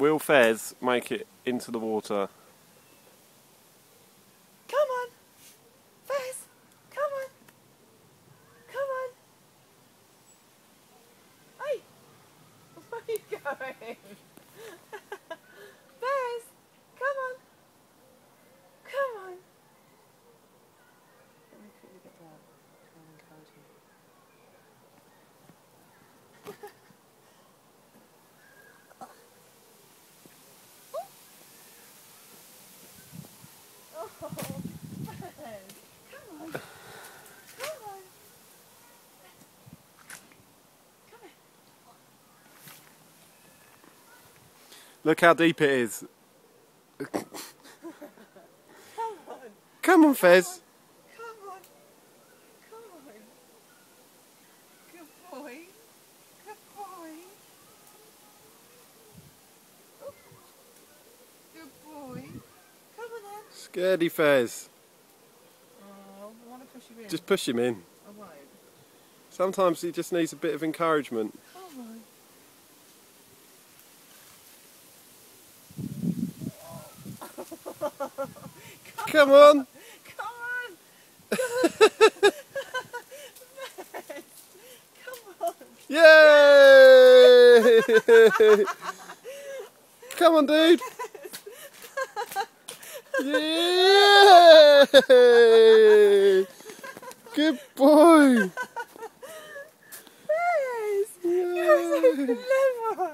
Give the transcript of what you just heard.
Will Fez make it into the water? Come on. Fez. Come on. Come on. Hey. Where are you going? Fez. Come on. Come on. Let me quickly get down. Try and encourage him. Oh, Fez. Come on. Come on. Come here. Look how deep it is. Come on. Fez. Come on. Come on. Good boy. Good boy. Oh. Good boy. Come on then. Scaredy Fez. Oh, uh, I want to push in. Just push him in. I won't. Sometimes he just needs a bit of encouragement. Come on. Come on. Come on. Yeah! Good boy! Yes! Yeah. You're so clever!